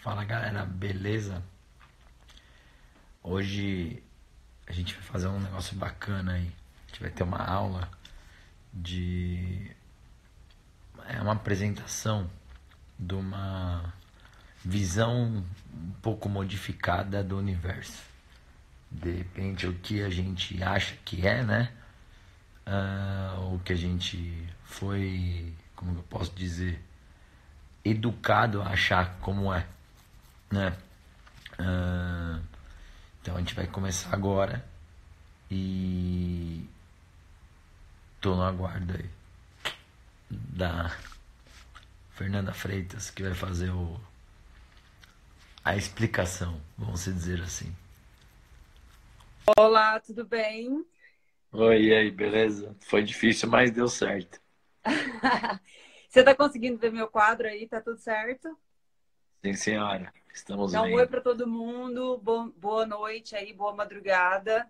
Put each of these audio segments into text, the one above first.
Fala galera, beleza? Hoje a gente vai fazer um negócio bacana aí. A gente vai ter uma aula de. É uma apresentação de uma visão um pouco modificada do universo. De repente, o que a gente acha que é, né? Uh, o que a gente foi, como eu posso dizer, educado a achar como é, né? Uh, então a gente vai começar agora e tô no aguardo aí da Fernanda Freitas que vai fazer o a explicação, vamos dizer assim. Olá, tudo bem? Oi, e aí, beleza? Foi difícil, mas deu certo. Você está conseguindo ver meu quadro aí? Tá tudo certo? Sim, senhora. Estamos então, oi para todo mundo. Boa noite aí, boa madrugada.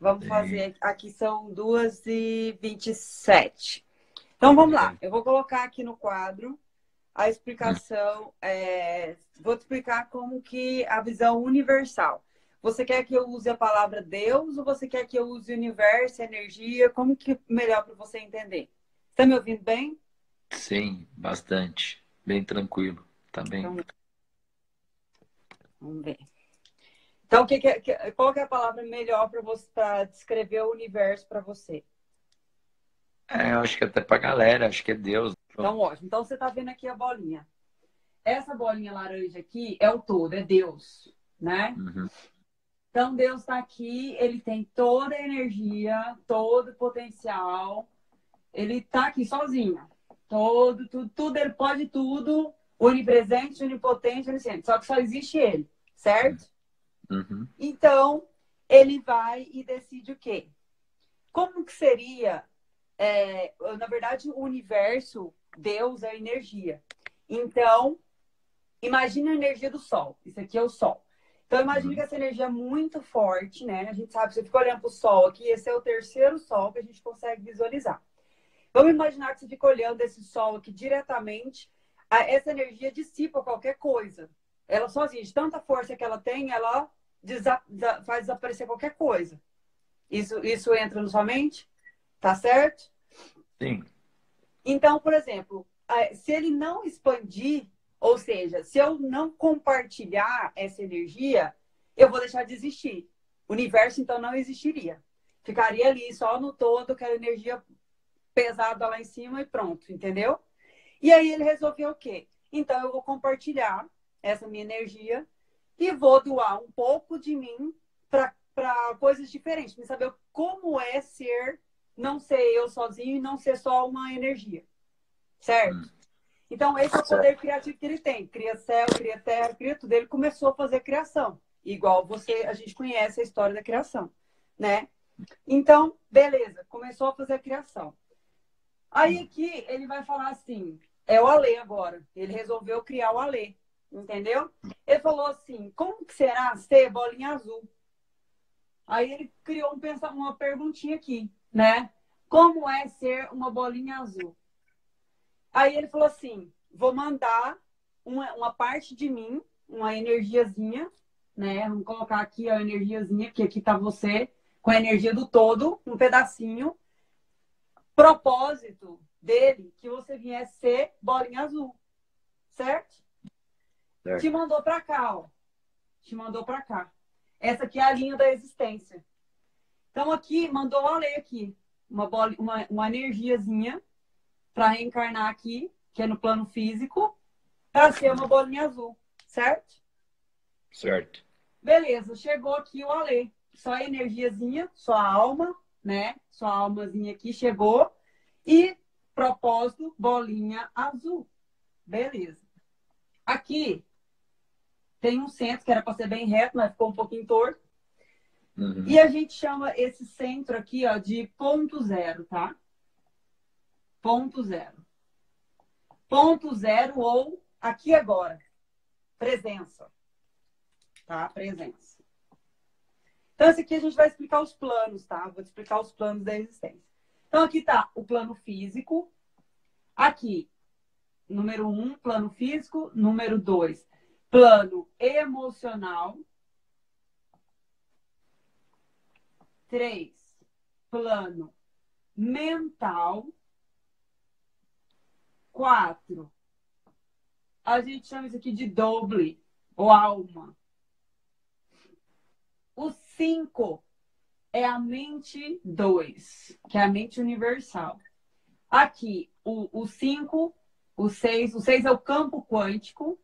Vamos fazer. Aqui são 2h27. Então, vamos lá. Eu vou colocar aqui no quadro a explicação. É... Vou te explicar como que a visão universal. Você quer que eu use a palavra Deus ou você quer que eu use universo, energia? Como que melhor para você entender? Está me ouvindo bem? Sim, bastante. Bem tranquilo. Tá bem. Então, vamos ver. Então, que, que, qual que é a palavra melhor para você para descrever o universo para você? É, eu acho que até para galera, acho que é Deus. Então, ótimo. Então, você está vendo aqui a bolinha. Essa bolinha laranja aqui é o todo, é Deus, né? Uhum. Então, Deus está aqui, ele tem toda a energia, todo o potencial. Ele está aqui sozinho. Todo, tudo, tudo, ele pode tudo, onipresente, onipotente, onisciente. Só que só existe ele, certo? Uhum. Então, ele vai e decide o quê? Como que seria, é, na verdade, o universo, Deus é energia. Então, imagine a energia do Sol. Isso aqui é o Sol. Então, imagine uhum. que essa energia é muito forte, né? A gente sabe, você fica olhando para o Sol aqui, esse é o terceiro Sol que a gente consegue visualizar. Vamos imaginar que você fica olhando esse Sol aqui diretamente, essa energia dissipa qualquer coisa. Ela sozinha, de tanta força que ela tem, ela desa faz desaparecer qualquer coisa. Isso, isso entra na sua mente? Tá certo? Sim. Então, por exemplo, se ele não expandir, ou seja, se eu não compartilhar essa energia, eu vou deixar de existir. O universo, então, não existiria. Ficaria ali só no todo, aquela energia pesada lá em cima e pronto, entendeu? E aí ele resolveu o quê? Então, eu vou compartilhar essa minha energia e vou doar um pouco de mim para coisas diferentes, para saber como é ser, não ser eu sozinho e não ser só uma energia. Certo? Hum. Então, esse é o poder criativo que ele tem. Cria céu, cria terra, cria tudo. Ele começou a fazer criação. Igual você, a gente conhece a história da criação, né? Então, beleza, começou a fazer a criação. Aí aqui ele vai falar assim, é o Alê agora. Ele resolveu criar o Alê. Entendeu? Ele falou assim: como que será ser bolinha azul? Aí ele criou um, uma perguntinha aqui, né? Como é ser uma bolinha azul? Aí ele falou assim: vou mandar uma, uma parte de mim, uma energiazinha, né? Vamos colocar aqui a energiazinha, que aqui tá você, com a energia do todo, um pedacinho. Propósito dele que você viesse ser bolinha azul, certo? Te mandou para cá, ó. Te mandou para cá. Essa aqui é a linha da existência. Então aqui mandou a lei aqui, uma bola, uma, uma energiazinha para reencarnar aqui, que é no plano físico, para ser uma bolinha azul, certo? Certo. Beleza, chegou aqui o Alê. Só a energiazinha, só a alma, né? Só a almazinha aqui chegou. E propósito, bolinha azul. Beleza. Aqui tem um centro que era para ser bem reto, mas ficou um pouquinho torto. Uhum. E a gente chama esse centro aqui ó, de ponto zero, tá? Ponto zero. Ponto zero ou aqui agora. Presença. Tá? Presença. Então, esse aqui a gente vai explicar os planos, tá? Vou explicar os planos da existência. Então, aqui tá o plano físico. Aqui, número um, plano físico. Número dois, plano emocional. Três, plano mental. Quatro, a gente chama isso aqui de doble, ou alma. O cinco é a mente dois, que é a mente universal. Aqui, o cinco, o seis, o seis é o campo quântico.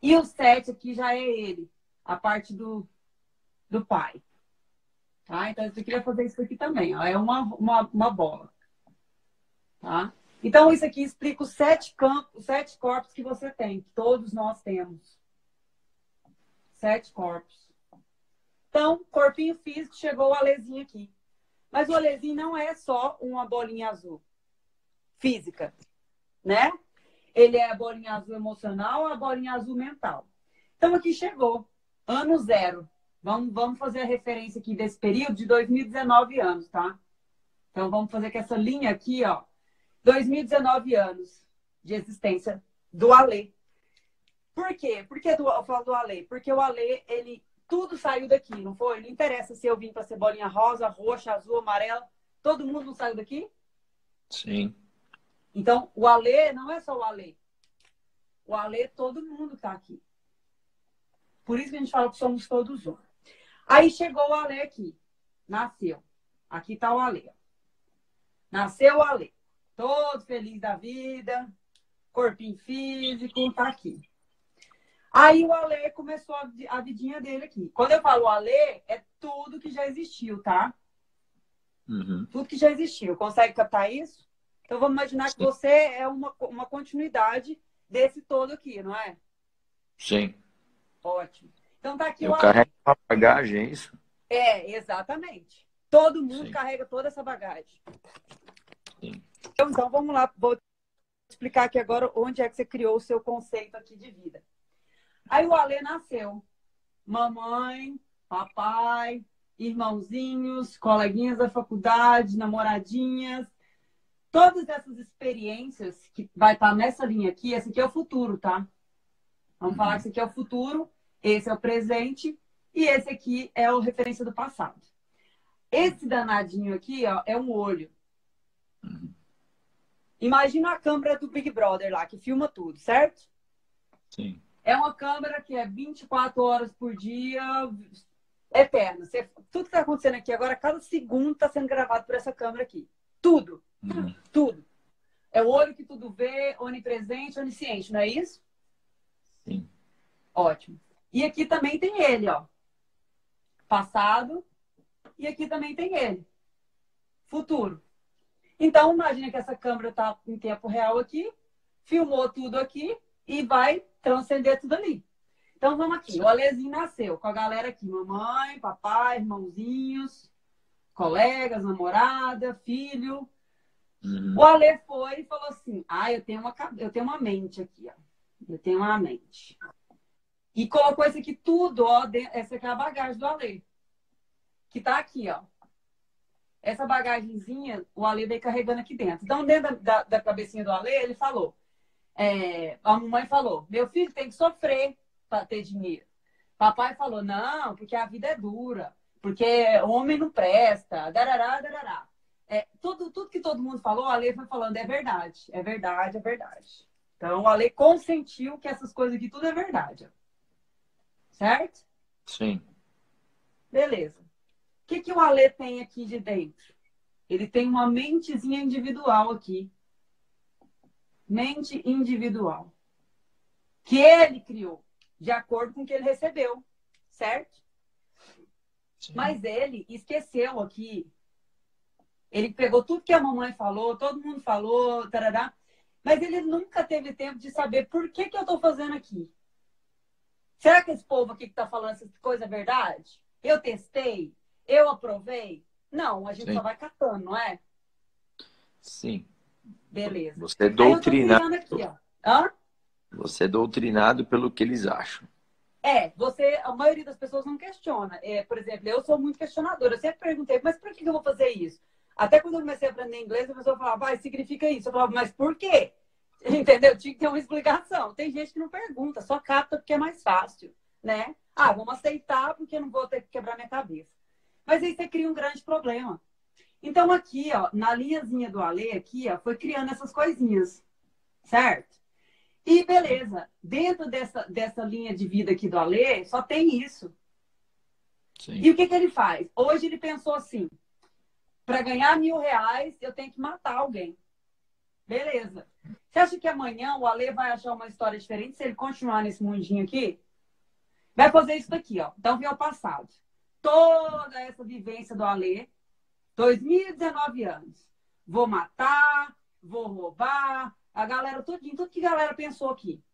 E o sete aqui já é ele, a parte do, do pai. Tá? Então, você queria fazer isso aqui também. Ó. É uma, uma, uma bola. Tá? Então, isso aqui explica os sete campos, os sete corpos que você tem, que todos nós temos. Sete corpos. Então, corpinho físico, chegou o Alezinho aqui. Mas o Alezinho não é só uma bolinha azul física, né? Ele é a bolinha azul emocional, a bolinha azul mental. Então, aqui chegou, ano zero. Vamos, vamos fazer a referência aqui desse período de 2019 anos, tá? Então, vamos fazer com essa linha aqui, ó. 2019 anos de existência do Alê. Por quê? Por que do, eu falo do Alê? Porque o Alê, ele tudo saiu daqui, não foi? Não interessa se eu vim para ser bolinha rosa, roxa, azul, amarela. Todo mundo não saiu daqui? Sim. Então, o Alê não é só o Alê. O Alê, todo mundo está aqui. Por isso que a gente fala que somos todos um. Aí chegou o Alê aqui. Nasceu. Aqui está o Alê. Nasceu o Alê. Todo feliz da vida. Corpinho físico, tá aqui. Aí o Alê começou a, vidinha dele aqui. Quando eu falo Alê, é tudo que já existiu, tá? Uhum. Tudo que já existiu. Consegue captar isso? Então vamos imaginar que você é uma, uma continuidade desse todo aqui, não é? Sim. Ótimo. Então tá aqui Eu o carrego a bagagem, é isso? É, exatamente. Todo mundo Sim. carrega toda essa bagagem. Sim. Então, então vamos lá, vou explicar aqui agora onde é que você criou o seu conceito aqui de vida. Aí o Alê nasceu. Mamãe, papai, irmãozinhos, coleguinhas da faculdade, namoradinhas, todas essas experiências que vai estar nessa linha aqui, esse aqui é o futuro, tá? Vamos uhum. falar que esse aqui é o futuro, esse é o presente e esse aqui é o referência do passado. Esse danadinho aqui, ó, é um olho. Uhum. Imagina a câmera do Big Brother lá, que filma tudo, certo? Sim. É uma câmera que é 24 horas por dia, eterna. Você, tudo que está acontecendo aqui agora, cada segundo está sendo gravado por essa câmera aqui. Tudo. Uhum. Tudo. É o olho que tudo vê, onipresente, onisciente, não é isso? Sim. Ótimo. E aqui também tem ele, ó. Passado. E aqui também tem ele. Futuro. Então, imagine que essa câmera está em tempo real aqui, filmou tudo aqui e vai transcender tudo ali. Então, vamos aqui. O Alezinho nasceu com a galera aqui: mamãe, papai, irmãozinhos, colegas, namorada, filho. Uhum. O Ale foi e falou assim: Ah, eu tenho uma, eu tenho uma mente aqui, ó. Eu tenho uma mente. E colocou isso aqui tudo, ó. Essa aqui é a bagagem do Ale. Que tá aqui, ó. Essa bagagenzinha, o Ale veio carregando aqui dentro. Então, dentro da, da, da cabecinha do Ale, ele falou: é, A mamãe falou: Meu filho tem que sofrer para ter dinheiro. Papai falou: Não, porque a vida é dura. Porque homem não presta. Darará, darará. É, tudo, tudo que todo mundo falou, a lei foi falando, é verdade, é verdade, é verdade. Então, a lei consentiu que essas coisas aqui tudo é verdade. Certo? Sim. Beleza. O que, que o Alê tem aqui de dentro? Ele tem uma mentezinha individual aqui. Mente individual. Que ele criou, de acordo com o que ele recebeu. Certo? Sim. Mas ele esqueceu aqui ele pegou tudo que a mamãe falou, todo mundo falou, tarará, mas ele nunca teve tempo de saber por que, que eu estou fazendo aqui. Será que esse povo aqui que está falando essas coisas é verdade? Eu testei? Eu aprovei? Não, a gente Sim. só vai catando, não é? Sim. Beleza. Você é doutrinado. Aqui, ó. Hã? Você é doutrinado pelo que eles acham. É, você, a maioria das pessoas não questiona. É, por exemplo, eu sou muito questionadora. Eu sempre perguntei, mas por que eu vou fazer isso? Até quando eu comecei a aprender inglês, a pessoa falava, vai, significa isso. Eu falava, mas por quê? Entendeu? Tinha que ter uma explicação. Tem gente que não pergunta, só capta porque é mais fácil, né? Ah, vamos aceitar porque não vou ter que quebrar minha cabeça. Mas aí você cria um grande problema. Então aqui, ó, na linhazinha do Ale aqui, ó, foi criando essas coisinhas, certo? E beleza, dentro dessa, dessa linha de vida aqui do Ale, só tem isso. Sim. E o que, que ele faz? Hoje ele pensou assim: para ganhar mil reais, eu tenho que matar alguém. Beleza. Você acha que amanhã o Ale vai achar uma história diferente se ele continuar nesse mundinho aqui? Vai fazer isso daqui, ó. Então, vem ao passado. Toda essa vivência do Ale, 2019 anos. Vou matar, vou roubar. A galera, tudinho, tudo que a galera pensou aqui.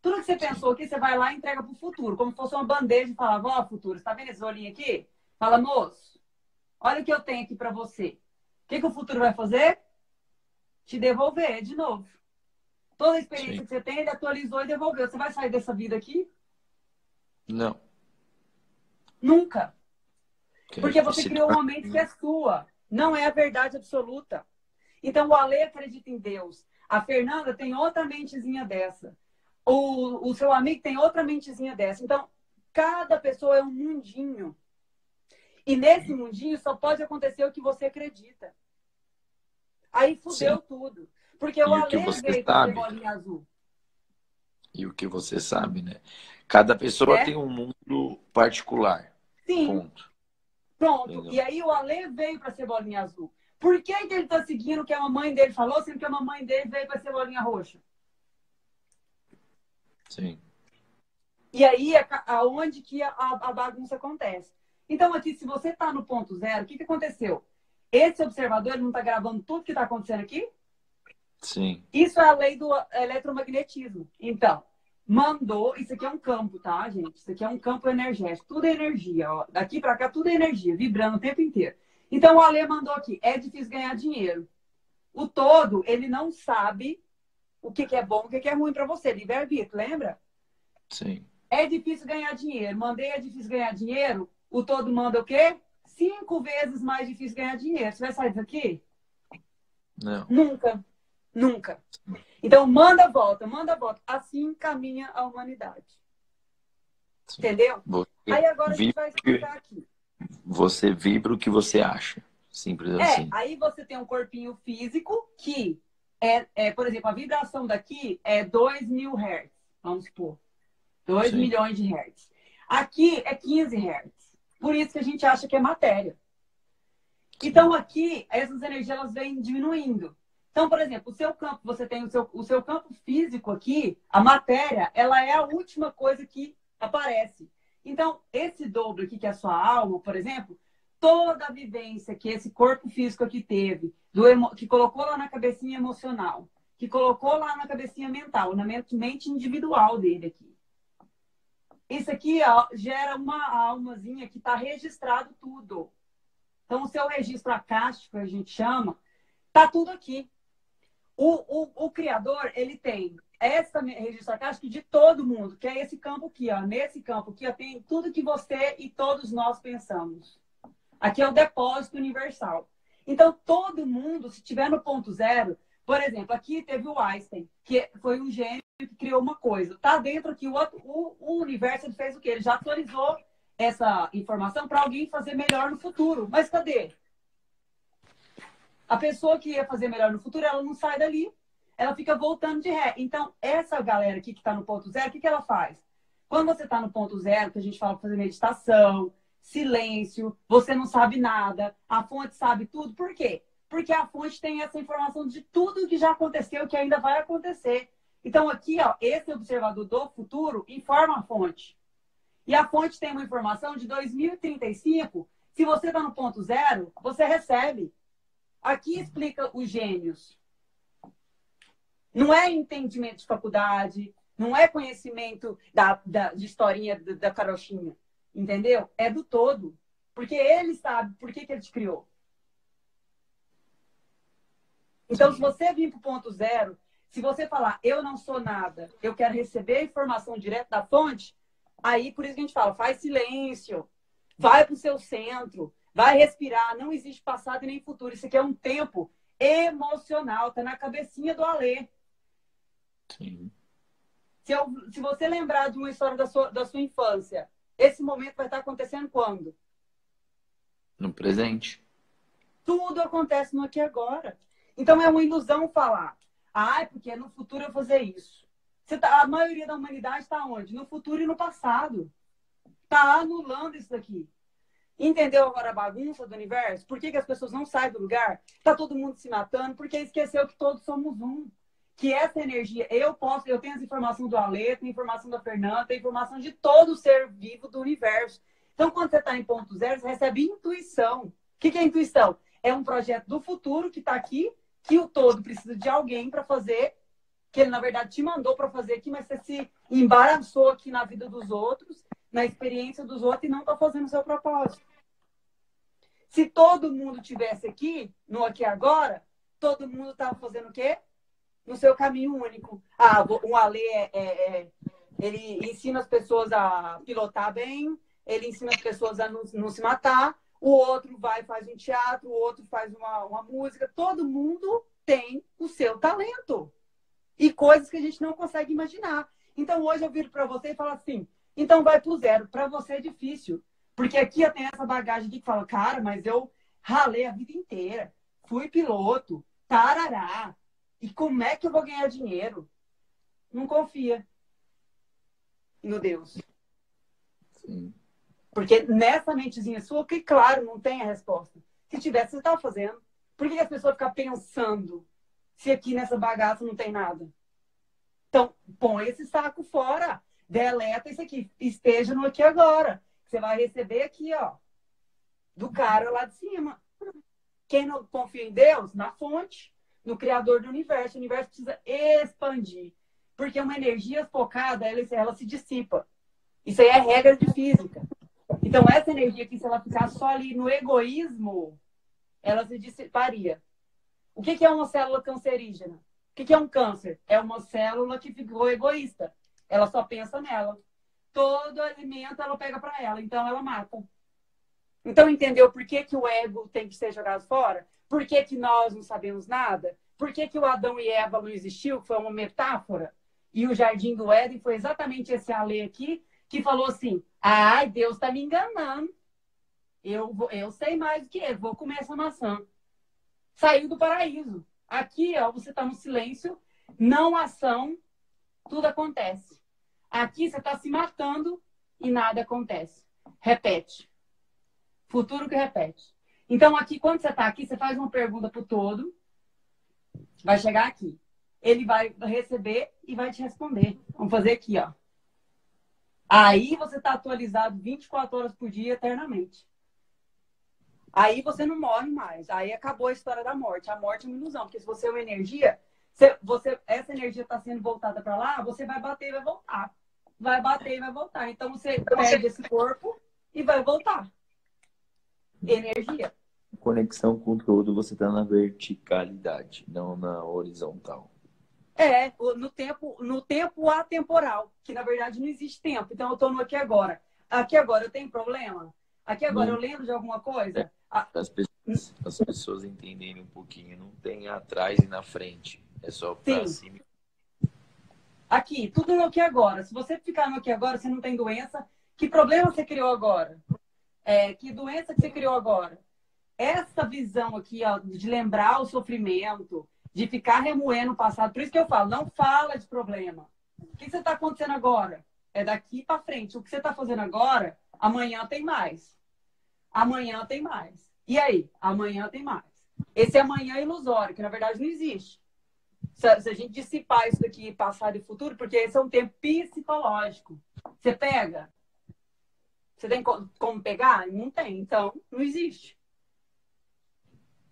Tudo que você pensou aqui, você vai lá e entrega pro futuro, como se fosse uma bandeja e fala, ó, futuro, você tá vendo esse olhinho aqui? Fala, moço, olha o que eu tenho aqui para você. O que, que o futuro vai fazer? Te devolver de novo. Toda a experiência Sim. que você tem, ele atualizou e devolveu. Você vai sair dessa vida aqui? Não. Nunca. Porque você criou uma mente que é sua. Não é a verdade absoluta. Então, o Ale acredita em Deus. A Fernanda tem outra mentezinha dessa. O, o seu amigo tem outra mentezinha dessa. Então, cada pessoa é um mundinho. E nesse mundinho só pode acontecer o que você acredita. Aí fudeu Sim. tudo. Porque e o Ale veio com bolinha azul. E o que você sabe, né? Cada pessoa é? tem um mundo particular. Sim. Ponto. Pronto. Entendeu? E aí o Ale veio para ser bolinha azul. Por que, que ele está seguindo o que a mamãe dele falou, sendo que a mamãe dele veio para ser bolinha roxa? Sim. E aí é aonde que a, a, bagunça acontece. Então, aqui, se você está no ponto zero, o que, que aconteceu? Esse observador não está gravando tudo que está acontecendo aqui? Sim. Isso é a lei do eletromagnetismo. Então, mandou. Isso aqui é um campo, tá, gente? Isso aqui é um campo energético. Tudo é energia. Ó. Daqui para cá, tudo é energia, vibrando o tempo inteiro. Então, o Ale mandou aqui: é difícil ganhar dinheiro. O todo, ele não sabe o que, que é bom, o que, que é ruim para você. Livre-arbítrio, lembra? Sim. É difícil ganhar dinheiro. Mandei é difícil ganhar dinheiro. O todo manda o quê? Cinco vezes mais difícil ganhar dinheiro. Você vai sair daqui? Não. Nunca. Nunca. Então, manda volta, manda volta. Assim caminha a humanidade. Sim. Entendeu? Você aí agora a gente vai explicar aqui. Você vibra o que você acha. Simples é, assim. Aí você tem um corpinho físico que é, é, por exemplo, a vibração daqui é 2 mil hertz, vamos supor. 2 milhões de hertz. Aqui é 15 hertz. Por isso que a gente acha que é matéria. Então, aqui, essas energias elas vêm diminuindo. Então, por exemplo, o seu campo, você tem o seu, o seu campo físico aqui, a matéria, ela é a última coisa que aparece. Então, esse dobro aqui, que é a sua alma, por exemplo, toda a vivência que esse corpo físico aqui teve, do que colocou lá na cabecinha emocional, que colocou lá na cabecinha mental, na mente individual dele aqui. Isso aqui ó, gera uma almazinha que está registrado tudo. Então, o seu registro acástico, a gente chama, tá tudo aqui. O, o, o criador, ele tem essa registro caixa de todo mundo, que é esse campo aqui, ó. Nesse campo aqui, ó, tem tudo que você e todos nós pensamos. Aqui é o depósito universal. Então, todo mundo, se tiver no ponto zero, por exemplo, aqui teve o Einstein, que foi um gênio que criou uma coisa. Tá dentro aqui, o, o, o universo ele fez o quê? Ele já atualizou essa informação para alguém fazer melhor no futuro. Mas cadê? A pessoa que ia fazer melhor no futuro, ela não sai dali. Ela fica voltando de ré. Então, essa galera aqui que está no ponto zero, o que, que ela faz? Quando você está no ponto zero, que a gente fala fazer meditação, silêncio, você não sabe nada, a fonte sabe tudo. Por quê? Porque a fonte tem essa informação de tudo que já aconteceu, que ainda vai acontecer. Então, aqui, ó, esse observador do futuro informa a fonte. E a fonte tem uma informação de 2035. Se você está no ponto zero, você recebe. Aqui explica os gênios. Não é entendimento de faculdade, não é conhecimento da, da, de historinha da, da carochinha, entendeu? É do todo. Porque ele sabe por que, que ele te criou. Então, se você vir para o ponto zero, se você falar, eu não sou nada, eu quero receber a informação direto da fonte, aí por isso que a gente fala, faz silêncio, vai para o seu centro, Vai respirar, não existe passado e nem futuro. Isso aqui é um tempo emocional, tá na cabecinha do Alê. Sim. Se, eu, se você lembrar de uma história da sua, da sua infância, esse momento vai estar acontecendo quando? No presente. Tudo acontece no aqui e agora. Então é uma ilusão falar, ah, é porque no futuro eu fazer isso. Tá, a maioria da humanidade está onde? No futuro e no passado. Está anulando isso daqui. Entendeu agora a bagunça do universo? Por que, que as pessoas não saem do lugar? Está todo mundo se matando porque esqueceu que todos somos um. Que essa energia, eu posso, eu tenho as informações do Alê, tenho informação da Fernanda, tenho informação de todo ser vivo do universo. Então, quando você está em ponto zero, você recebe intuição. O que, que é intuição? É um projeto do futuro que está aqui, que o todo precisa de alguém para fazer, que ele, na verdade, te mandou para fazer aqui, mas você se embaraçou aqui na vida dos outros, na experiência dos outros e não está fazendo o seu propósito. Se todo mundo tivesse aqui, no aqui agora, todo mundo estava fazendo o quê? No seu caminho único. Ah, um Alê é, é, é, ele ensina as pessoas a pilotar bem, ele ensina as pessoas a não, não se matar, o outro vai faz um teatro, o outro faz uma, uma música. Todo mundo tem o seu talento e coisas que a gente não consegue imaginar. Então hoje eu viro para você e falo assim: então vai pro zero. Para você é difícil, porque aqui eu tenho essa bagagem que fala, cara, mas eu ralei a vida inteira, fui piloto, tarará. E como é que eu vou ganhar dinheiro? Não confia no Deus. Sim. Porque nessa mentezinha sua, que claro, não tem a resposta. Se tivesse, você estava fazendo. Por que as pessoas ficam pensando se aqui nessa bagaça não tem nada? Então, põe esse saco fora. Deleta isso aqui. Esteja no aqui agora. Você vai receber aqui, ó. Do cara lá de cima. Quem não confia em Deus, na fonte, no Criador do universo. O universo precisa expandir. Porque uma energia focada, ela, ela se dissipa. Isso aí é regra de física. Então, essa energia aqui, se ela ficar só ali no egoísmo, ela se dissiparia. O que é uma célula cancerígena? O que é um câncer? É uma célula que ficou egoísta. Ela só pensa nela. Todo alimento ela pega para ela, então ela mata. Então, entendeu por que, que o ego tem que ser jogado fora? Por que, que nós não sabemos nada? Por que, que o Adão e Eva não existiu? Foi uma metáfora. E o Jardim do Éden foi exatamente esse Ale aqui que falou assim: ai, Deus está me enganando. Eu, eu sei mais do que ele, vou comer essa maçã. Saiu do paraíso. Aqui, ó, você está no silêncio, não ação, tudo acontece. Aqui você está se matando e nada acontece. Repete. Futuro que repete. Então, aqui, quando você está aqui, você faz uma pergunta para o todo, vai chegar aqui. Ele vai receber e vai te responder. Vamos fazer aqui, ó. Aí você está atualizado 24 horas por dia eternamente. Aí você não morre mais. Aí acabou a história da morte. A morte é uma ilusão, porque se você é uma energia, você, você essa energia está sendo voltada para lá, você vai bater e vai voltar. Vai bater e vai voltar. Então você então, perde esse corpo e vai voltar. Energia. Conexão com todo, você está na verticalidade, não na horizontal. É, no tempo, no tempo atemporal, que na verdade não existe tempo. Então eu estou no aqui agora. Aqui agora eu tenho problema? Aqui agora não. eu lembro de alguma coisa? É, as, pessoas, as pessoas entenderem um pouquinho, não tem atrás e na frente. É só para cima. Aqui, tudo no aqui agora. Se você ficar no aqui agora, você não tem doença. Que problema você criou agora? É, que doença que você criou agora? Essa visão aqui, ó, de lembrar o sofrimento, de ficar remoendo o passado. Por isso que eu falo, não fala de problema. O que você está acontecendo agora? É daqui para frente. O que você está fazendo agora, amanhã tem mais. Amanhã tem mais. E aí? Amanhã tem mais. Esse amanhã é ilusório, que na verdade não existe. Se, a gente dissipar isso daqui, passado e futuro, porque esse é um tempo psicológico. Você pega? Você tem como pegar? Não tem. Então, não existe.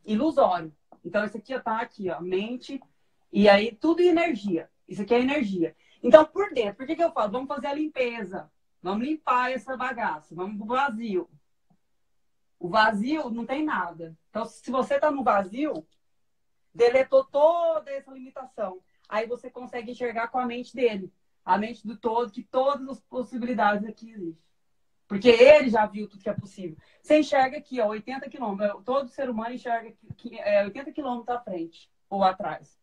Ilusório. Então, isso aqui está aqui, ó, mente, e aí tudo em energia. Isso aqui é energia. Então, por dentro, por que, que eu falo? Vamos fazer a limpeza. Vamos limpar essa bagaça. Vamos pro vazio. O vazio não tem nada. Então, se você está no vazio, deletou toda essa limitação. Aí você consegue enxergar com a mente dele. A mente do todo, que todas as possibilidades aqui existem. Porque ele já viu tudo que é possível. Você enxerga aqui, ó, 80 quilômetros. Todo ser humano enxerga é 80 quilômetros à frente ou atrás.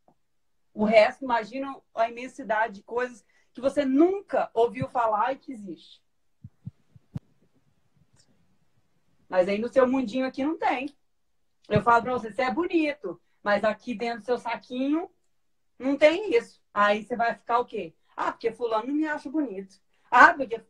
O resto, imagina a imensidade de coisas que você nunca ouviu falar e que existe. Mas aí no seu mundinho aqui não tem. Eu falo pra você, você é bonito, mas aqui dentro do seu saquinho não tem isso. Aí você vai ficar o quê? Ah, porque fulano não me acha bonito. Ah, porque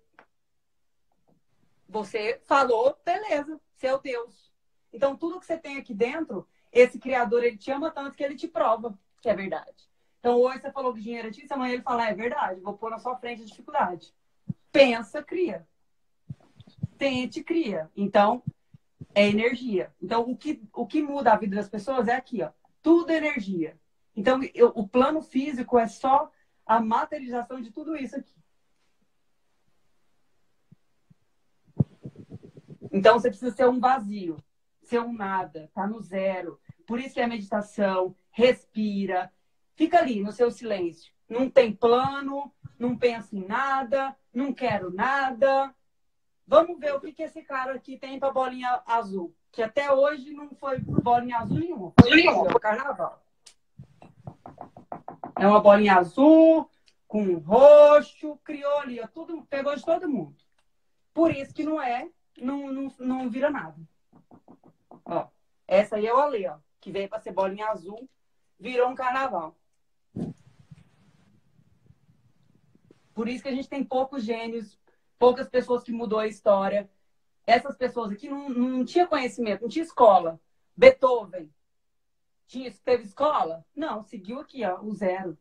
você falou, beleza, seu Deus. Então tudo que você tem aqui dentro, esse criador ele te ama tanto que ele te prova que é verdade. Então hoje você falou que dinheiro é difícil, amanhã ele fala, é verdade, vou pôr na sua frente a dificuldade. Pensa, cria. Tente, cria. Então, é energia. Então, o que, o que muda a vida das pessoas é aqui, ó. Tudo é energia. Então, eu, o plano físico é só a materialização de tudo isso aqui. Então, você precisa ser um vazio, ser um nada, tá no zero. Por isso que é meditação, respira, fica ali no seu silêncio. Não tem plano, não pensa em nada, não quero nada, Vamos ver o que, que esse cara aqui tem para bolinha azul. Que até hoje não foi bolinha azul nenhuma. Foi nenhuma. carnaval. É uma bolinha azul, com roxo, criou ali, ó, tudo, pegou de todo mundo. Por isso que não é, não, não, não vira nada. Ó, essa aí é o Ale, ó, que veio para ser bolinha azul, virou um carnaval. Por isso que a gente tem poucos gênios poucas pessoas que mudou a história. Essas pessoas aqui não, não tinha conhecimento, não tinha escola. Beethoven, tinha, teve escola? Não, seguiu aqui, ó, o zero.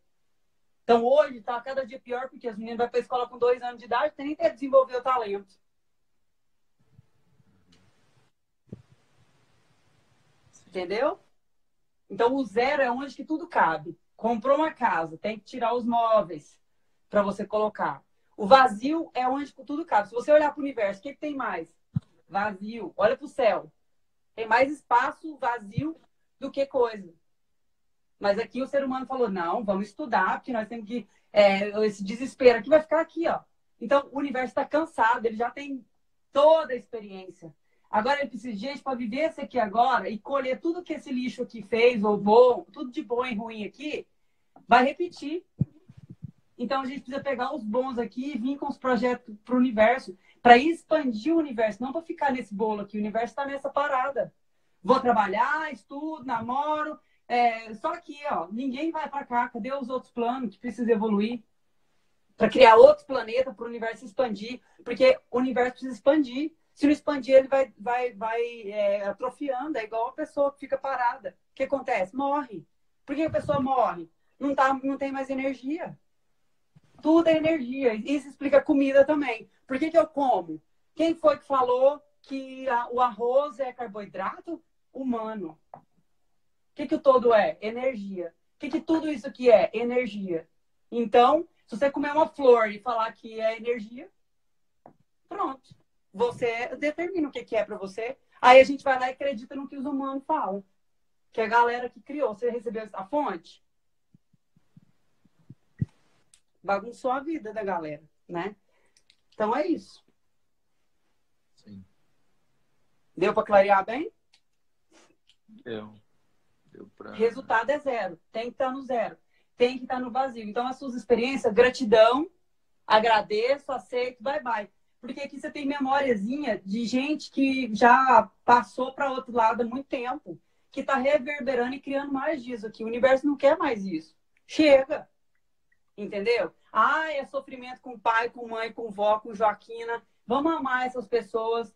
Então hoje está cada dia pior porque as meninas vão para escola com dois anos de idade sem nem ter desenvolvido o talento. Entendeu? Então o zero é onde que tudo cabe. Comprou uma casa, tem que tirar os móveis para você colocar. O vazio é onde tudo cabe. Se você olhar para o universo, o que, que tem mais? Vazio. Olha para o céu. Tem mais espaço vazio do que coisa. Mas aqui o ser humano falou: não, vamos estudar, porque nós temos que. É, esse desespero aqui vai ficar aqui, ó. Então, o universo está cansado, ele já tem toda a experiência. Agora ele precisa de gente para viver esse aqui agora e colher tudo que esse lixo aqui fez, ou bom, tudo de bom e ruim aqui, vai repetir. Então a gente precisa pegar os bons aqui e vir com os projetos para o universo, para expandir o universo, não para ficar nesse bolo aqui. O universo está nessa parada. Vou trabalhar, estudo, namoro. É, só que, ó, ninguém vai para cá. Cadê os outros planos que precisam evoluir? Para criar outros planetas para o universo expandir. Porque o universo precisa expandir. Se não expandir, ele vai, vai, vai é, atrofiando. É igual a pessoa que fica parada. O que acontece? Morre. Por que a pessoa morre? Não, tá, não tem mais energia. Tudo é energia. Isso explica comida também. Por que, que eu como? Quem foi que falou que a, o arroz é carboidrato? Humano. O que, que o todo é? Energia. O que, que tudo isso aqui é? Energia. Então, se você comer uma flor e falar que é energia, pronto. Você determina o que, que é para você. Aí a gente vai lá e acredita no que os humanos falam. Que é a galera que criou. Você recebeu essa fonte? bagunçou a vida da galera, né? Então é isso. Sim. Deu para clarear bem? Deu. Deu pra... Resultado é zero. Tem que estar no zero. Tem que estar no vazio. Então, as suas experiências, gratidão, agradeço, aceito, bye bye. Porque aqui você tem memóriazinha de gente que já passou para outro lado há muito tempo, que está reverberando e criando mais disso aqui. O universo não quer mais isso. Chega. Entendeu? Ah, é sofrimento com pai, com mãe, com vó, com Joaquina. Vamos amar essas pessoas.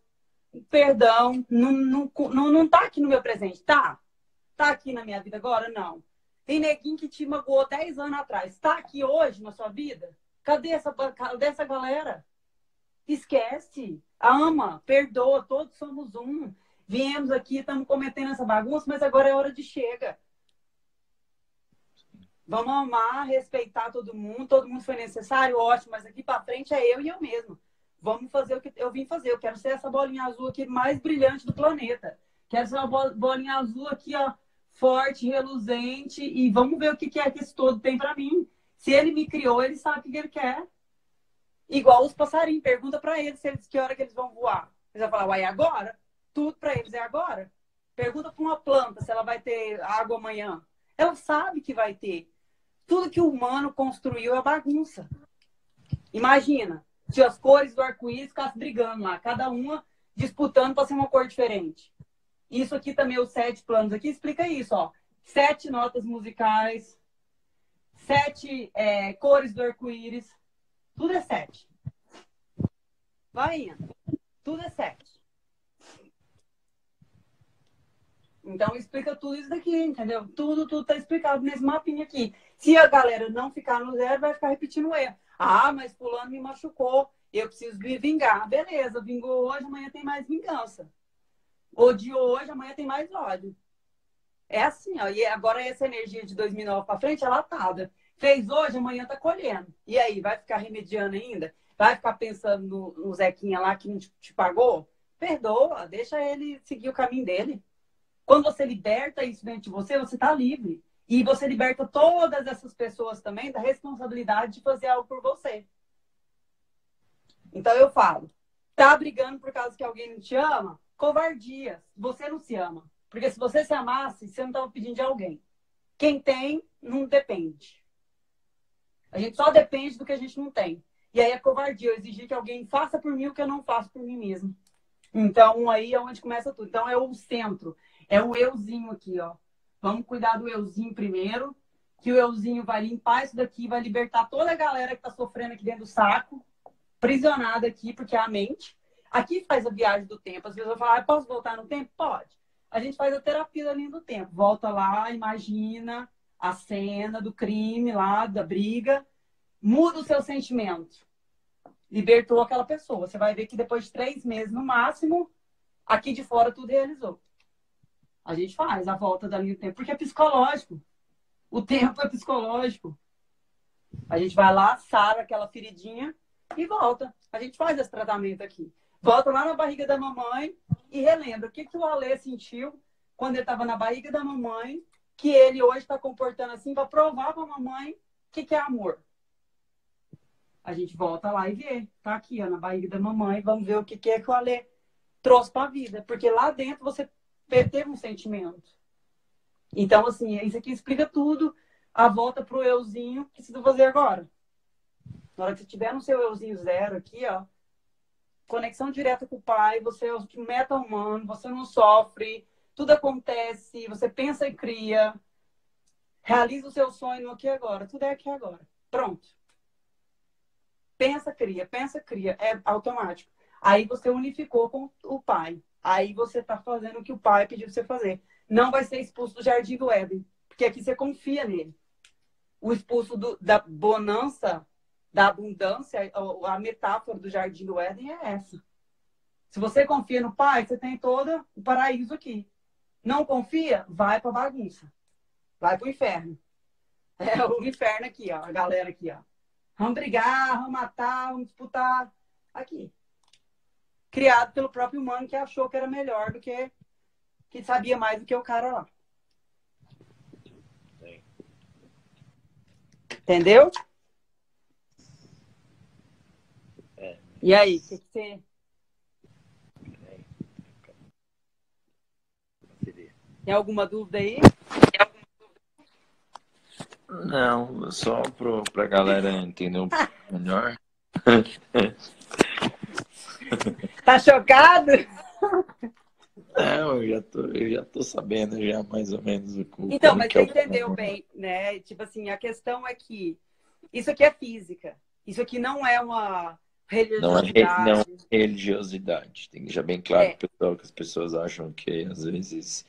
Perdão, não, não, não, não tá aqui no meu presente, tá? Tá aqui na minha vida agora? Não. Tem neguinho que te magoou 10 anos atrás. Tá aqui hoje na sua vida? Cadê essa, cadê essa galera? Esquece. Ama, perdoa, todos somos um. Viemos aqui, estamos cometendo essa bagunça, mas agora é hora de chega. Vamos amar, respeitar todo mundo. Todo mundo foi necessário, ótimo, mas aqui para frente é eu e eu mesmo. Vamos fazer o que eu vim fazer. Eu quero ser essa bolinha azul aqui mais brilhante do planeta. Quero ser uma bolinha azul aqui, ó, forte, reluzente. E vamos ver o que é que esse todo tem para mim. Se ele me criou, ele sabe o que ele quer. Igual os passarinhos. Pergunta para eles se eles que hora que eles vão voar. Eles vão falar, uai, agora? Tudo para eles é agora. Pergunta para uma planta se ela vai ter água amanhã. Ela sabe que vai ter. Tudo que o humano construiu é bagunça. Imagina, se as cores do arco-íris ficassem brigando lá, cada uma disputando para ser uma cor diferente. Isso aqui também, os sete planos aqui, explica isso, ó. Sete notas musicais, sete é, cores do arco-íris, tudo é sete. Vai indo. Tudo é sete. Então explica tudo isso daqui, entendeu? Tudo, tudo tá explicado nesse mapinha aqui. Se a galera não ficar no zero, vai ficar repetindo o erro. Ah, mas fulano me machucou, eu preciso me vingar. Beleza, vingou hoje, amanhã tem mais vingança. Odiou hoje, amanhã tem mais ódio. É assim, ó. E agora essa energia de 2009 para frente é latada. Fez hoje, amanhã tá colhendo. E aí, vai ficar remediando ainda? Vai ficar pensando no, no Zequinha lá que não te, te pagou? Perdoa, deixa ele seguir o caminho dele. Quando você liberta isso dentro de você, você está livre. E você liberta todas essas pessoas também da responsabilidade de fazer algo por você. Então eu falo, tá brigando por causa que alguém não te ama? Covardia. Você não se ama. Porque se você se amasse, você não estava pedindo de alguém. Quem tem, não depende. A gente só depende do que a gente não tem. E aí é covardia eu exigir que alguém faça por mim o que eu não faço por mim mesmo. Então aí é onde começa tudo. Então é o centro. É o euzinho aqui, ó. Vamos cuidar do euzinho primeiro, que o euzinho vai limpar isso daqui, vai libertar toda a galera que tá sofrendo aqui dentro do saco, prisionada aqui, porque é a mente. Aqui faz a viagem do tempo. Às vezes eu falo, ah, posso voltar no tempo? Pode. A gente faz a terapia da linha do tempo. Volta lá, imagina a cena do crime lá, da briga, muda o seu sentimento. Libertou aquela pessoa. Você vai ver que depois de três meses, no máximo, aqui de fora tudo realizou. A gente faz a volta da linha do tempo, porque é psicológico. O tempo é psicológico. A gente vai lá, sara aquela feridinha e volta. A gente faz esse tratamento aqui. Volta lá na barriga da mamãe e relembra o que, que o Alê sentiu quando ele estava na barriga da mamãe, que ele hoje está comportando assim para provar para a mamãe o que, que é amor. A gente volta lá e vê. Tá aqui, ó, na barriga da mamãe. Vamos ver o que, que é que o Alê trouxe para a vida. Porque lá dentro você teve um sentimento. Então, assim, isso aqui explica tudo. A volta pro euzinho que precisa fazer agora. Na hora que você tiver no seu euzinho zero aqui, ó, conexão direta com o pai, você é o meta humano, você não sofre, tudo acontece, você pensa e cria, realiza o seu sonho aqui agora, tudo é aqui agora. Pronto. Pensa, cria, pensa, cria, é automático. Aí você unificou com o pai. Aí você está fazendo o que o pai pediu você fazer. Não vai ser expulso do jardim do Éden, porque aqui você confia nele. O expulso do, da bonança, da abundância, a metáfora do jardim do Éden é essa. Se você confia no pai, você tem todo o paraíso aqui. Não confia? Vai para bagunça. Vai para o inferno. É o inferno aqui, ó. A galera aqui, ó. Vamos brigar, vamos matar, vamos disputar. Aqui criado pelo próprio humano que achou que era melhor do que que sabia mais do que o cara lá. Entendeu? É. E aí, o que, que você. Tem alguma dúvida aí? Não, só para a galera entender um pouco melhor. Tá chocado? Não, eu já tô, eu já tô sabendo já mais ou menos o que Então, mas você é entendeu bem, né? Tipo assim, a questão é que isso aqui é física. Isso aqui não é uma religiosidade. Não é, não é religiosidade. Tem que deixar bem claro é. pessoal que as pessoas acham que às vezes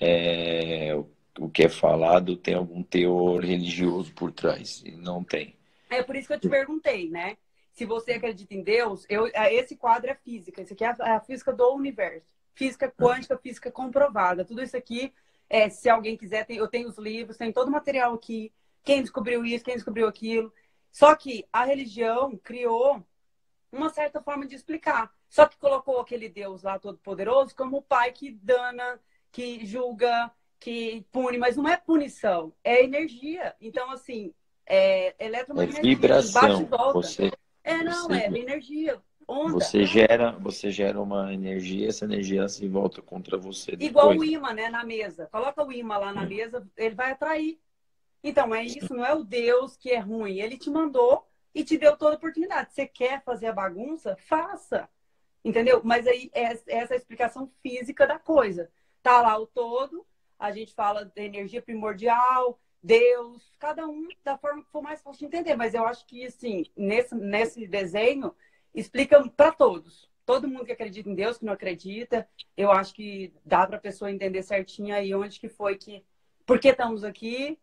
é, o que é falado tem algum teor religioso por trás. E não tem. É por isso que eu te perguntei, né? se você acredita em Deus, eu, é, esse quadro é física. Isso aqui é a, é a física do universo. Física quântica, física comprovada. Tudo isso aqui, é, se alguém quiser, tem, eu tenho os livros, tem todo o material aqui. Quem descobriu isso, quem descobriu aquilo. Só que a religião criou uma certa forma de explicar. Só que colocou aquele Deus lá todo poderoso como o pai que dana, que julga, que pune, mas não é punição, é energia. Então, assim, é eletromagnetismo, é vibração. Você, é, não, você, é energia. Onda. Você gera, você gera uma energia, essa energia se volta contra você. Depois. Igual o imã, né, na mesa. Coloca o imã lá na hum. mesa, ele vai atrair. Então, é isso, não é o Deus que é ruim. Ele te mandou e te deu toda a oportunidade. Você quer fazer a bagunça? Faça. Entendeu? Mas aí é essa é a explicação física da coisa. Tá lá o todo, a gente fala de energia primordial, Deus, cada um da forma que for mais fácil de entender. Mas eu acho que, assim, nesse, nesse desenho, explica para todos. Todo mundo que acredita em Deus, que não acredita, eu acho que dá para a pessoa entender certinho aí onde que foi que. Por que estamos aqui?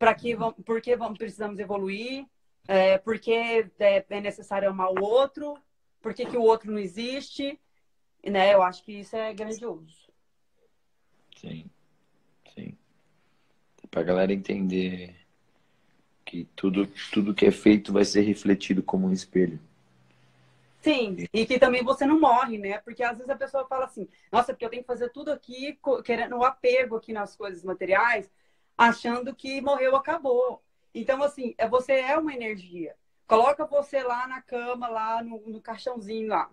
Para que vamos, por que vamos, precisamos evoluir? É, por que é, é necessário amar o outro? Por que, que o outro não existe? Né? Eu acho que isso é grandioso. Sim, sim. Para a galera entender que tudo, tudo que é feito vai ser refletido como um espelho. Sim, e que também você não morre, né? Porque às vezes a pessoa fala assim, nossa, porque eu tenho que fazer tudo aqui, querendo o apego aqui nas coisas materiais, achando que morreu, acabou. Então, assim, é, você é uma energia. Coloca você lá na cama, lá no, no caixãozinho lá.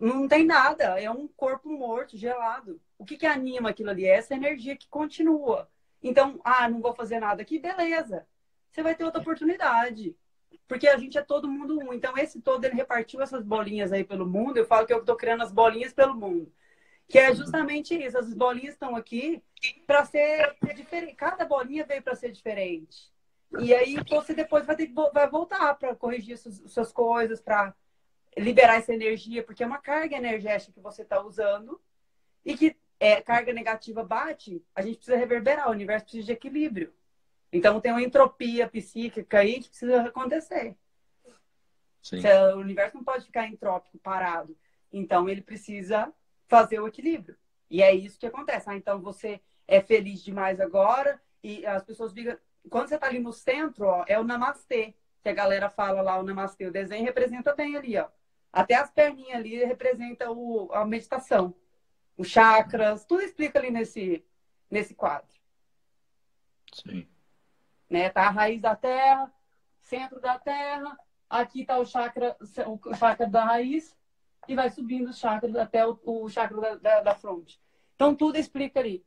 Não tem nada, é um corpo morto, gelado. O que, que anima aquilo ali? É essa energia que continua. Então, ah, não vou fazer nada aqui, beleza. Você vai ter outra oportunidade porque a gente é todo mundo um. Então, esse todo, ele repartiu essas bolinhas aí pelo mundo. Eu falo que eu estou criando as bolinhas pelo mundo. Que é justamente isso. As bolinhas estão aqui para ser diferente. Cada bolinha veio para ser diferente. E aí você depois vai, ter, vai voltar para corrigir suas, suas coisas, para liberar essa energia, porque é uma carga energética que você está usando e que é, carga negativa bate, a gente precisa reverberar, o universo precisa de equilíbrio. Então tem uma entropia psíquica aí que precisa acontecer. Sim. O universo não pode ficar entrópico, parado. Então ele precisa fazer o equilíbrio. E é isso que acontece. Ah, então você é feliz demais agora e as pessoas ficam. Quando você está ali no centro, ó, é o namastê, que a galera fala lá, o namastê. O desenho representa bem ali, ó. Até as perninhas ali representa o, a meditação. Os chakras, tudo explica ali nesse, nesse quadro. Sim. Né? Tá a raiz da terra, centro da terra, aqui está o chakra, o chakra da raiz e vai subindo os chakras até o, o chakra da, da, da, fronte. Então tudo explica ali.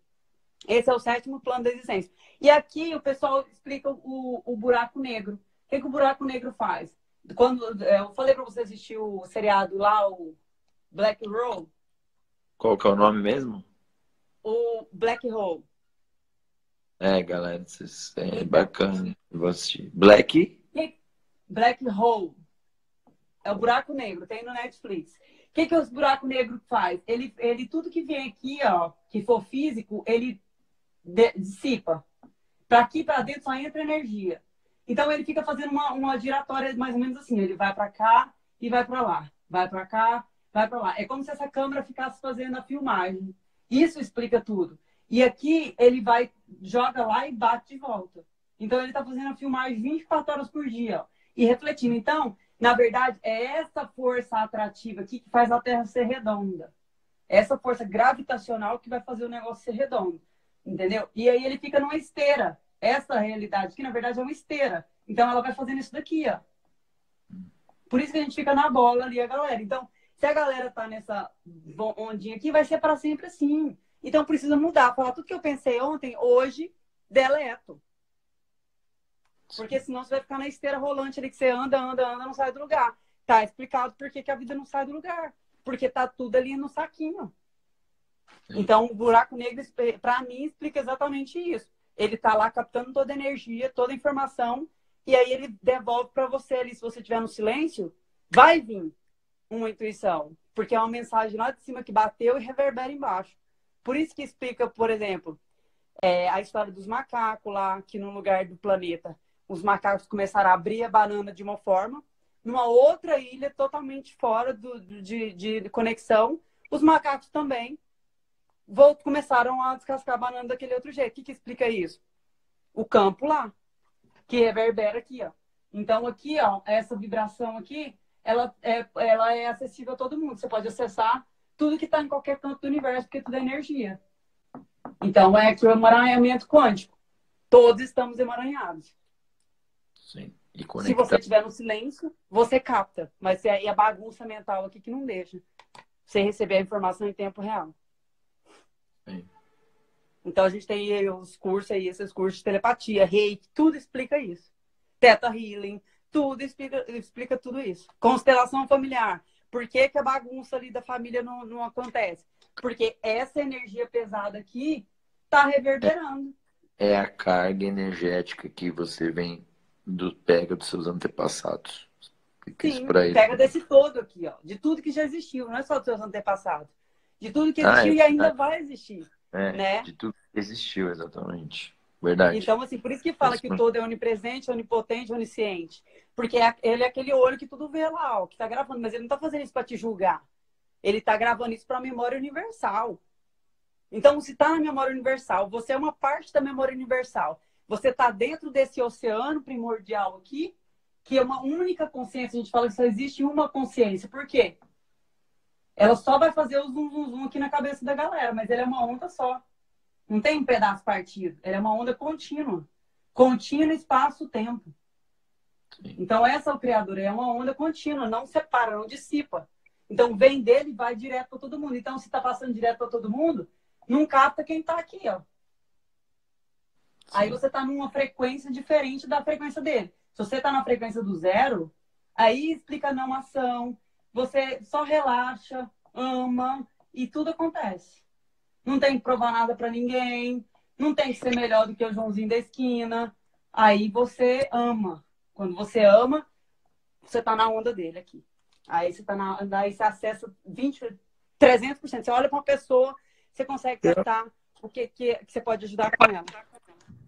Esse é o sétimo plano da existência. E aqui o pessoal explica o, o buraco negro. O que, que o buraco negro faz? Quando é, eu falei para você assistir o seriado lá, o Black Hole. Qual que é o nome mesmo? O Black Hole. É, galera, isso é bacana. Eu vou assistir. Black? Black Hole. É o buraco negro, tem no Netflix. O que, que os buraco negro faz? Ele, ele, tudo que vem aqui, ó, que for físico, ele dissipa. Para aqui, para dentro, só entra energia. Então, ele fica fazendo uma, uma giratória mais ou menos assim. Ele vai para cá e vai para lá. Vai para cá, vai para lá. É como se essa câmera ficasse fazendo a filmagem. Isso explica tudo. E aqui ele vai, joga lá e bate de volta. Então ele está fazendo a filmagem 24 horas por dia ó, e refletindo. Então, na verdade, é essa força atrativa aqui que faz a Terra ser redonda. Essa força gravitacional que vai fazer o negócio ser redondo. Entendeu? E aí ele fica numa esteira. Essa realidade, que na verdade é uma esteira. Então ela vai fazendo isso daqui, ó. Por isso que a gente fica na bola ali, a galera. Então, se a galera tá nessa ondinha aqui, vai ser para sempre assim. Então precisa mudar. Falar tudo que eu pensei ontem, hoje, deleto. Porque senão você vai ficar na esteira rolante ali que você anda, anda, anda, não sai do lugar. Tá explicado por que, que a vida não sai do lugar. Porque tá tudo ali no saquinho. Então, o buraco negro, para mim, explica exatamente isso. Ele tá lá captando toda a energia, toda a informação, e aí ele devolve para você ali. Se você estiver no silêncio, vai vir uma intuição. Porque é uma mensagem lá de cima que bateu e reverbera embaixo. Por isso que explica, por exemplo, é, a história dos macacos lá, que no lugar do planeta, os macacos começaram a abrir a banana de uma forma, numa outra ilha totalmente fora do, de, de conexão, os macacos também começaram a descascar a banana daquele outro jeito. O que, que explica isso? O campo lá, que reverbera aqui, ó. Então, aqui, ó, essa vibração aqui, ela é, ela é acessível a todo mundo. Você pode acessar tudo que está em qualquer canto do universo, porque tudo é energia. Então, é que o emaranhamento quântico. Todos estamos emaranhados. Sim. E Se você estiver no silêncio, você capta. Mas é a bagunça mental aqui que não deixa você receber a informação em tempo real. Então a gente tem os cursos aí, esses cursos de telepatia, reiki, tudo explica isso. Teta Healing, tudo explica, explica tudo isso. Constelação familiar. Por que, que a bagunça ali da família não, não acontece? Porque essa energia pesada aqui tá reverberando. É a carga energética que você vem do pega dos seus antepassados. Sim, pega desse todo aqui, ó, de tudo que já existiu, não é só dos seus antepassados, de tudo que existiu ah, é, e ainda é. vai existir, é, né? De tudo que existiu, exatamente. Verdade. Então, assim, por isso que fala que o todo é onipresente, onipotente, onisciente. Porque é ele é aquele olho que tudo vê lá, ó, que tá gravando, mas ele não tá fazendo isso para te julgar. Ele tá gravando isso para memória universal. Então, se tá na memória universal, você é uma parte da memória universal. Você tá dentro desse oceano primordial aqui, que é uma única consciência. A gente fala que só existe uma consciência. Por quê? Ela só vai fazer o zoom, zoom, zoom aqui na cabeça da galera, mas ele é uma onda só. Não tem um pedaço partido. Ela é uma onda contínua. Contínua espaço-tempo. Então, essa é o criador. É uma onda contínua. Não separa, não dissipa. Então, vem dele e vai direto para todo mundo. Então, se está passando direto para todo mundo, não capta quem está aqui, ó. Sim. Aí você está numa frequência diferente da frequência dele. Se você está na frequência do zero, aí explica não ação, você só relaxa, ama e tudo acontece não tem que provar nada para ninguém, não tem que ser melhor do que o Joãozinho da esquina. Aí você ama. Quando você ama, você tá na onda dele aqui. Aí você tá na, daí você acessa 20, 300%. Você olha para uma pessoa, você consegue captar o que, que, que você pode ajudar com ela.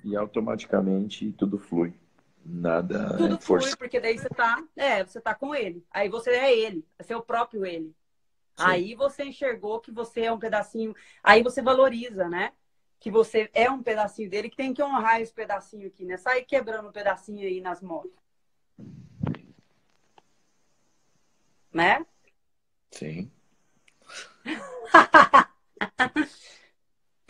E automaticamente tudo flui. Nada tudo é flui, porque daí você tá, é, você tá com ele. Aí você é ele, é seu próprio ele. Sim. Aí você enxergou que você é um pedacinho. Aí você valoriza, né? Que você é um pedacinho dele, que tem que honrar esse pedacinho aqui, né? Sai quebrando um pedacinho aí nas motos. Né? Sim.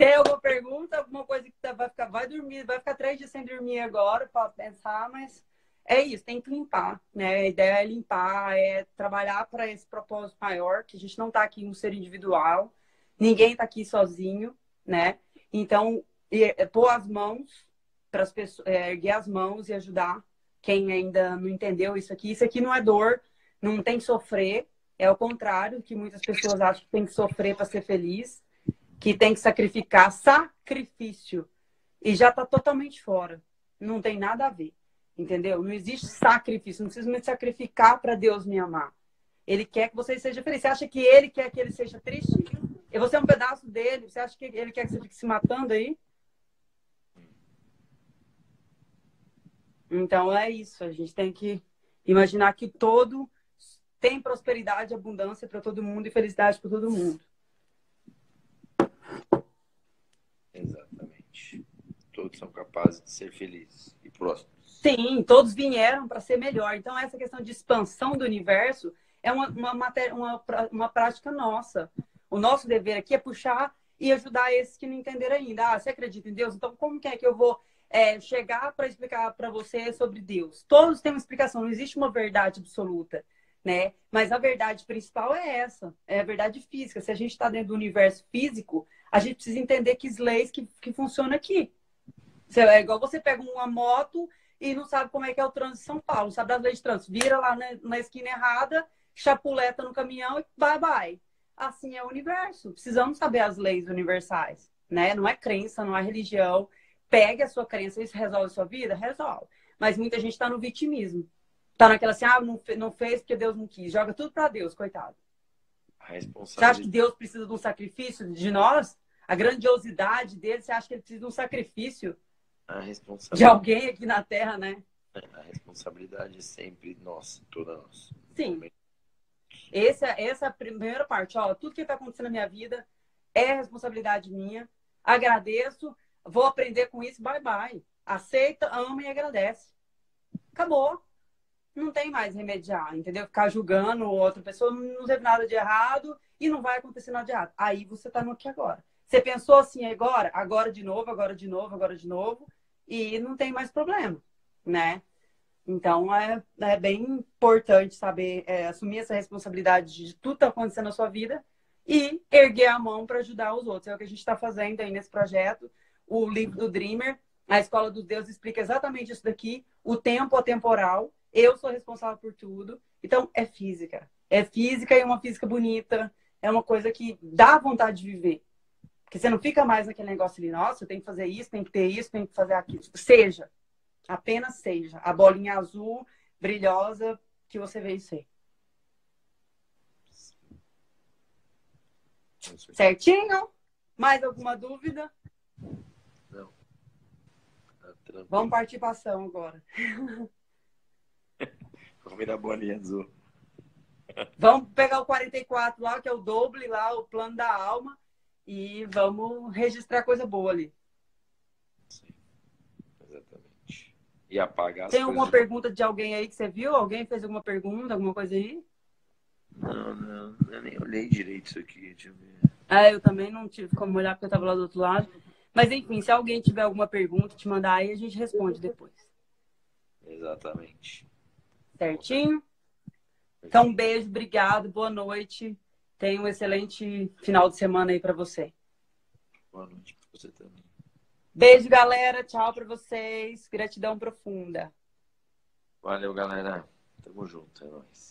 Tem alguma pergunta? Alguma coisa que tá, vai ficar, vai dormir, vai ficar três dias sem dormir agora para pensar, mas é isso, tem que limpar, né? A ideia é limpar, é trabalhar para esse propósito maior, que a gente não está aqui no ser individual, ninguém está aqui sozinho, né? Então, é, pôr as mãos para as pessoas, é, erguer as mãos e ajudar quem ainda não entendeu isso aqui. Isso aqui não é dor, não tem que sofrer, é o contrário, que muitas pessoas acham que tem que sofrer para ser feliz, que tem que sacrificar, sacrifício, e já está totalmente fora, não tem nada a ver. Entendeu? Não existe sacrifício. Não precisa me sacrificar para Deus me amar. Ele quer que você seja feliz. Você acha que ele quer que ele seja triste? E você é um pedaço dele. Você acha que ele quer que você fique se matando aí? Então é isso. A gente tem que imaginar que todo tem prosperidade, abundância para todo mundo e felicidade para todo mundo. Exatamente. Todos são capazes de ser felizes e prósperos. Sim, todos vieram para ser melhor. Então, essa questão de expansão do universo é uma, uma, matéria, uma, uma prática nossa. O nosso dever aqui é puxar e ajudar esses que não entenderam ainda. Ah, você acredita em Deus? Então, como que é que eu vou é, chegar para explicar para você sobre Deus? Todos têm uma explicação, não existe uma verdade absoluta. Né? Mas a verdade principal é essa, é a verdade física. Se a gente está dentro do universo físico, a gente precisa entender que as leis que, que funcionam aqui. É igual você pega uma moto e não sabe como é que é o trânsito em São Paulo, sabe das leis de trânsito. Vira lá na, na esquina errada, chapuleta no caminhão e bye bye. Assim é o universo. Precisamos saber as leis universais, né? Não é crença, não é religião. Pegue a sua crença, isso resolve a sua vida? Resolve. Mas muita gente está no vitimismo. Está naquela assim, ah, não, não fez porque Deus não quis. Joga tudo para Deus, coitado. Você acha que Deus precisa de um sacrifício de nós? A grandiosidade dele, você acha que ele precisa de um sacrifício? A responsabilidade. De alguém aqui na Terra, né? É, a responsabilidade é sempre nossa, toda nossa. Sim. Essa, essa é a primeira parte. Ó, tudo que está acontecendo na minha vida é responsabilidade minha. Agradeço, vou aprender com isso, bye bye. Aceita, ama e agradece. Acabou. Não tem mais remediar, entendeu? Ficar julgando outra pessoa, não teve nada de errado e não vai acontecer nada de errado. Aí você está no aqui agora. Você pensou assim agora, agora de novo, agora de novo, agora de novo e não tem mais problema, né? Então é, é bem importante saber é, assumir essa responsabilidade de tudo que está acontecendo na sua vida e erguer a mão para ajudar os outros. É o que a gente está fazendo aí nesse projeto. O livro do Dreamer, a Escola dos Deuses, explica exatamente isso daqui: o tempo atemporal. Eu sou responsável por tudo. Então, é física. É física e uma física bonita. É uma coisa que dá vontade de viver. Porque você não fica mais naquele negócio ali, nossa, tem que fazer isso, tem que ter isso, tem que fazer aquilo. Seja. Apenas seja. A bolinha azul, brilhosa, que você veio ser. Certinho? Mais alguma dúvida? Não. Tá Vamos partir para ação agora. Vamos virar bolinha azul. Vamos pegar o 44 lá, que é o doble lá, o plano da alma, e vamos registrar coisa boa ali. Sim, exatamente. E apagar as Tem alguma coisas- pergunta de alguém aí que você viu? Alguém fez alguma pergunta, alguma coisa aí? Não, não, eu nem olhei direito isso aqui. Deixa eu ver. Ah, eu também não tive como olhar porque eu estava lá do outro lado. Mas enfim, se alguém tiver alguma pergunta, te mandar aí, a gente responde depois. Exatamente. Certinho? Então, um beijo, obrigado, boa noite. Tenha um excelente final de semana aí para você. Boa noite pra você também. Beijo, galera. Tchau para vocês. Gratidão profunda. Valeu, galera. Tamo junto, é nóis.